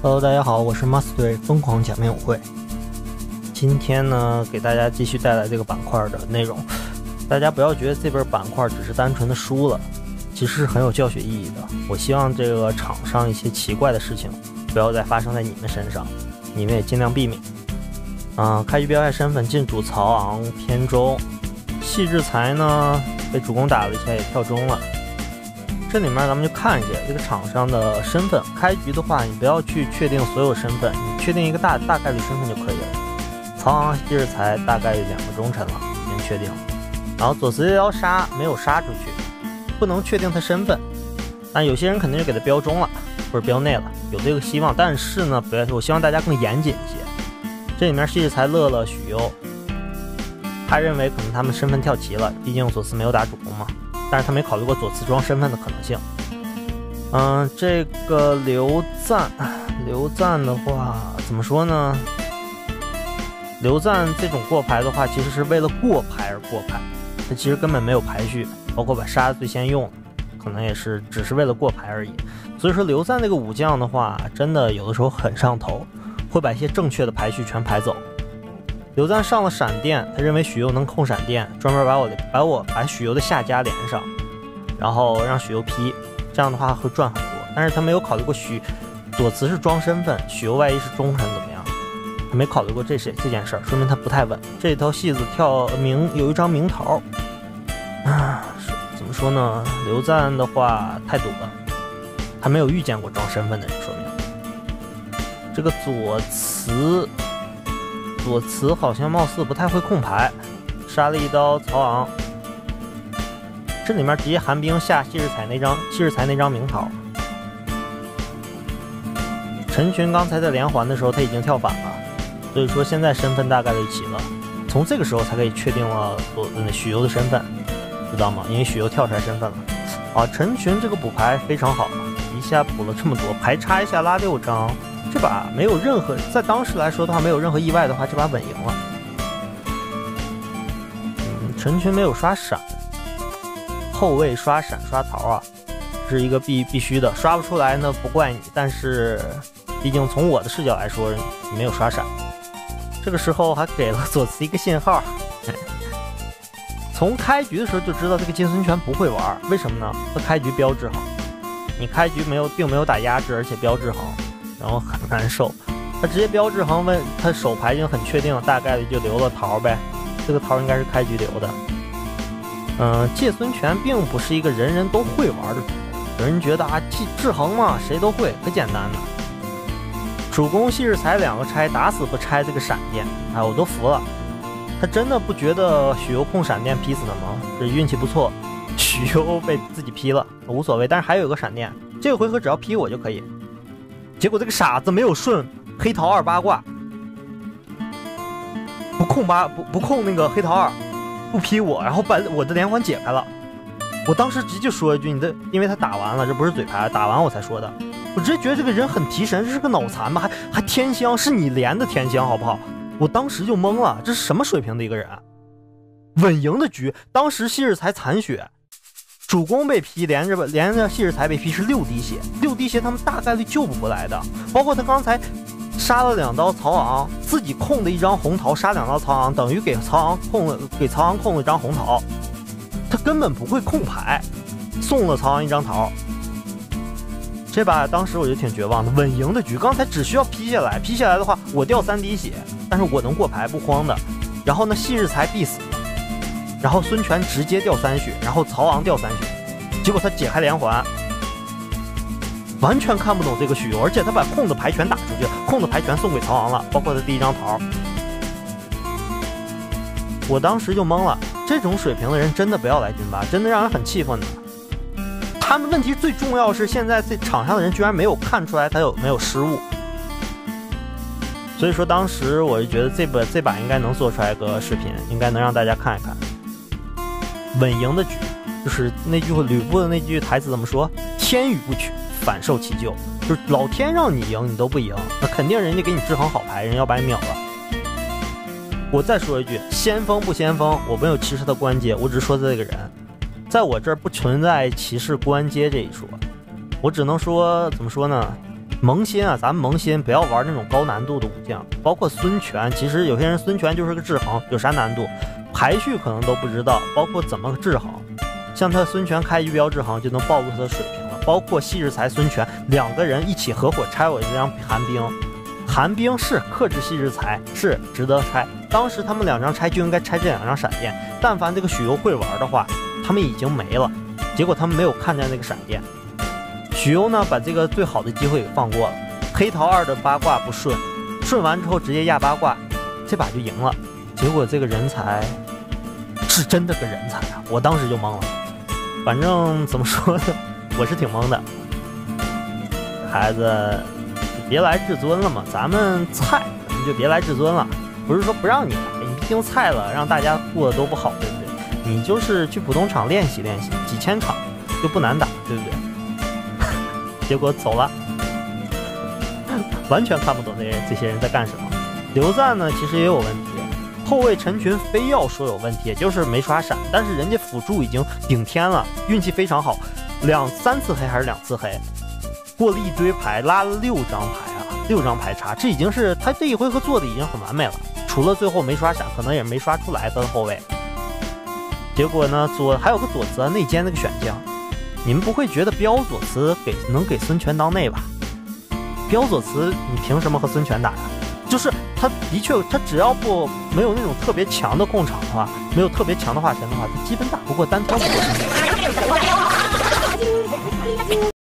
Hello，大家好，我是 Master 疯狂假面舞会。今天呢，给大家继续带来这个板块的内容。大家不要觉得这本板块只是单纯的输了，其实是很有教学意义的。我希望这个场上一些奇怪的事情不要再发生在你们身上，你们也尽量避免。嗯，开局标下身份进主曹昂偏中，细致才呢被主公打了一下也跳中了。这里面咱们就看一下这个场上的身份。开局的话，你不要去确定所有身份，你确定一个大大概率身份就可以了。曹昂、希日才大概率两个忠臣了，已经确定了。然后左慈要杀，没有杀出去，不能确定他身份。但有些人肯定就给他标中了，或者标内了，有这个希望。但是呢，不要，我希望大家更严谨一些。这里面希日才乐了许攸，他认为可能他们身份跳齐了，毕竟左慈没有打主公嘛。但是他没考虑过左慈装身份的可能性。嗯，这个刘赞，刘赞的话怎么说呢？刘赞这种过牌的话，其实是为了过牌而过牌，他其实根本没有排序，包括把沙子最先用，可能也是只是为了过牌而已。所以说刘赞这个武将的话，真的有的时候很上头，会把一些正确的排序全排走。刘赞上了闪电，他认为许攸能控闪电，专门把我的把我把许攸的下家连上，然后让许攸劈，这样的话会赚很多。但是他没有考虑过许左慈是装身份，许攸万一是忠臣怎么样？他没考虑过这些这件事儿，说明他不太稳。这条戏子跳明有一张明桃，啊，怎么说呢？刘赞的话太赌了，他没有遇见过装身份的人，说明这个左慈。左慈好像貌似不太会控牌，杀了一刀曹昂。这里面直接寒冰下谢日彩那张谢世才那张明桃。陈群刚才在连环的时候他已经跳反了，所以说现在身份大概率齐了。从这个时候才可以确定了左那许攸的身份，知道吗？因为许攸跳出来身份了。啊，陈群这个补牌非常好，一下补了这么多牌，插一下拉六张。这把没有任何，在当时来说的话，没有任何意外的话，这把稳赢了。嗯，陈群没有刷闪，后卫刷闪刷桃啊，是一个必必须的。刷不出来呢，不怪你，但是毕竟从我的视角来说，你没有刷闪。这个时候还给了左慈一个信号，从开局的时候就知道这个金孙权不会玩，为什么呢？他开局标志好，你开局没有，并没有打压制，而且标志好。然后很难受，他直接标志行问他手牌已经很确定，大概率就留了桃呗。这个桃应该是开局留的。嗯，借孙权并不是一个人人都会玩的，有人觉得啊，制制衡嘛，谁都会，可简单的。主公昔日才两个拆，打死不拆这个闪电，哎，我都服了。他真的不觉得许攸控闪电劈死他吗？这运气不错，许攸被自己劈了，无所谓。但是还有一个闪电，这个回合只要劈我就可以。结果这个傻子没有顺黑桃二八卦，不控八不不控那个黑桃二，不劈我，然后把我的连环解开了。我当时直接说一句：“你的，因为他打完了，这不是嘴牌，打完我才说的。”我直接觉得这个人很提神，这是个脑残吧？还还天香，是你连的天香好不好？我当时就懵了，这是什么水平的一个人？稳赢的局，当时昔日才残血。主公被劈，连着吧，连着谢日才被劈是六滴血，六滴血他们大概率救不过来的。包括他刚才杀了两刀曹昂，自己控的一张红桃，杀两刀曹昂，等于给曹昂控了，给曹昂控了一张红桃，他根本不会控牌，送了曹昂一张桃。这把当时我就挺绝望的，稳赢的局，刚才只需要劈下来，劈下来的话我掉三滴血，但是我能过牌不慌的。然后呢，昔日才必死。然后孙权直接掉三血，然后曹昂掉三血，结果他解开连环，完全看不懂这个许攸，而且他把空的牌全打出去，空的牌全送给曹昂了，包括他第一张桃。我当时就懵了，这种水平的人真的不要来军吧，真的让人很气愤的。他们问题最重要是现在这场上的人居然没有看出来他有没有失误，所以说当时我就觉得这把这把应该能做出来个视频，应该能让大家看一看。稳赢的局，就是那句吕布的那句台词怎么说？天与不取，反受其咎。就是老天让你赢，你都不赢，那肯定人家给你制衡好牌，人要把你秒了。我再说一句，先锋不先锋，我没有歧视他关阶，我只是说这个人，在我这儿不存在歧视关阶这一说。我只能说怎么说呢？萌新啊，咱们萌新不要玩那种高难度的武将，包括孙权。其实有些人孙权就是个制衡，有啥难度？排序可能都不知道，包括怎么制衡。像他孙权开一标制衡就能暴露他的水平了。包括细日才孙权两个人一起合伙拆我这张寒冰，寒冰是克制细日才是值得拆。当时他们两张拆就应该拆这两张闪电。但凡这个许攸会玩的话，他们已经没了。结果他们没有看见那个闪电。许攸呢，把这个最好的机会给放过了。黑桃二的八卦不顺，顺完之后直接压八卦，这把就赢了。结果这个人才是真的个人才啊！我当时就懵了。反正怎么说呢，我是挺懵的。孩子，别来至尊了嘛，咱们菜你就别来至尊了。不是说不让你来，你毕竟菜了，让大家过得都不好，对不对？你就是去普通场练习练习，几千场就不难打，对不对？结果走了，完全看不懂那这些人在干什么。刘赞呢，其实也有问题。后卫陈群非要说有问题，也就是没刷闪，但是人家辅助已经顶天了，运气非常好，两三次黑还是两次黑，过了一堆牌，拉了六张牌啊，六张牌差，这已经是他这一回合做的已经很完美了。除了最后没刷闪，可能也没刷出来他的后卫。结果呢，左还有个左慈内奸那个选将。你们不会觉得标左慈给能给孙权当内吧？标左慈，你凭什么和孙权打呀？就是他的确，他只要不没有那种特别强的控场的话，没有特别强的化神的话，他基本打不过单挑不过孙权。